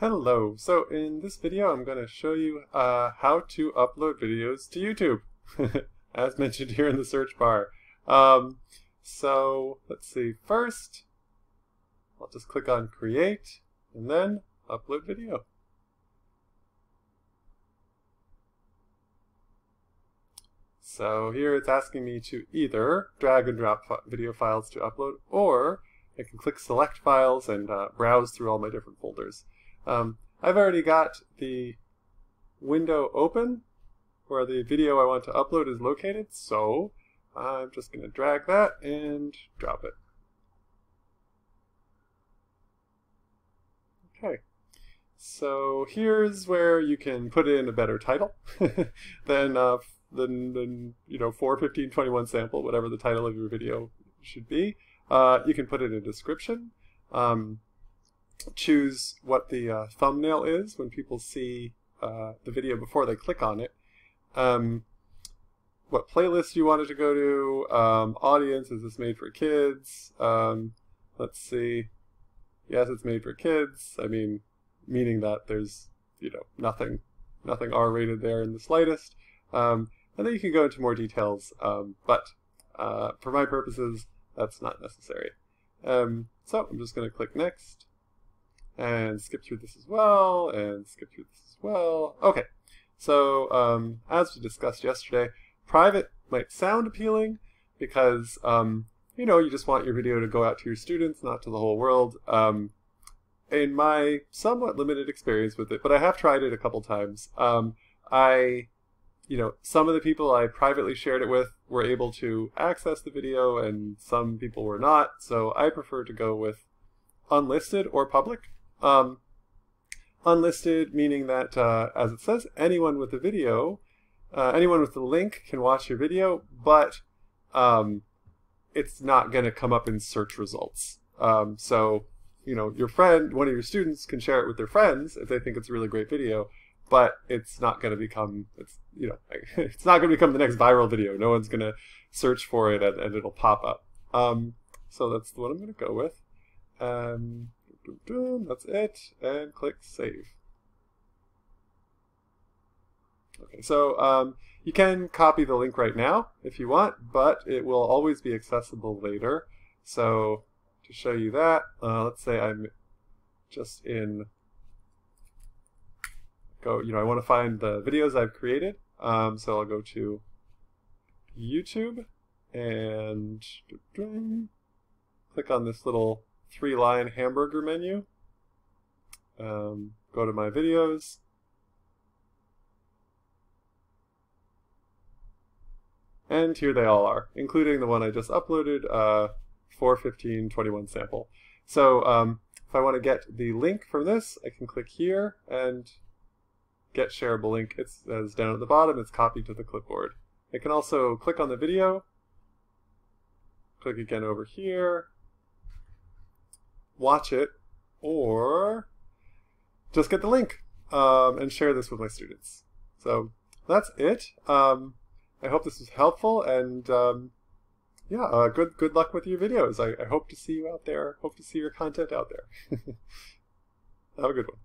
Hello, so in this video I'm going to show you uh, how to upload videos to YouTube, as mentioned here in the search bar. Um, so let's see, first I'll just click on create and then upload video. So here it's asking me to either drag and drop video files to upload or I can click select files and uh, browse through all my different folders. Um, I've already got the window open where the video I want to upload is located, so I'm just going to drag that and drop it. Okay, so here's where you can put in a better title than, uh, than, than, you know, 41521 sample, whatever the title of your video should be. Uh, you can put in a description. Um, choose what the uh, thumbnail is when people see uh, the video before they click on it. Um, what playlist you want it to go to, um, audience, is this made for kids? Um, let's see. Yes, it's made for kids. I mean, meaning that there's, you know, nothing, nothing R-rated there in the slightest. Um, and then you can go into more details, um, but uh, for my purposes, that's not necessary. Um, so I'm just going to click next and skip through this as well, and skip through this as well. Okay, so um, as we discussed yesterday, private might sound appealing because, um, you know, you just want your video to go out to your students, not to the whole world. Um, in my somewhat limited experience with it, but I have tried it a couple times, um, I, you know, some of the people I privately shared it with were able to access the video and some people were not, so I prefer to go with unlisted or public. Um, unlisted meaning that, uh, as it says, anyone with the video, uh, anyone with the link can watch your video, but um, it's not going to come up in search results. Um, so, you know, your friend, one of your students can share it with their friends if they think it's a really great video, but it's not going to become, it's, you know, it's not going to become the next viral video. No one's going to search for it and, and it'll pop up. Um, so that's one I'm going to go with. Um, that's it, and click Save. Okay, so um, you can copy the link right now if you want, but it will always be accessible later. So to show you that, uh, let's say I'm just in, go, you know, I want to find the videos I've created. Um, so I'll go to YouTube and click on this little three line hamburger menu. Um, go to my videos. And here they all are, including the one I just uploaded, uh, 41521 sample. So um, if I want to get the link from this, I can click here and get shareable link. It says down at the bottom, it's copied to the clipboard. I can also click on the video, click again over here, watch it, or just get the link um, and share this with my students. So that's it. Um, I hope this was helpful, and um, yeah, uh, good good luck with your videos. I, I hope to see you out there. Hope to see your content out there. Have a good one.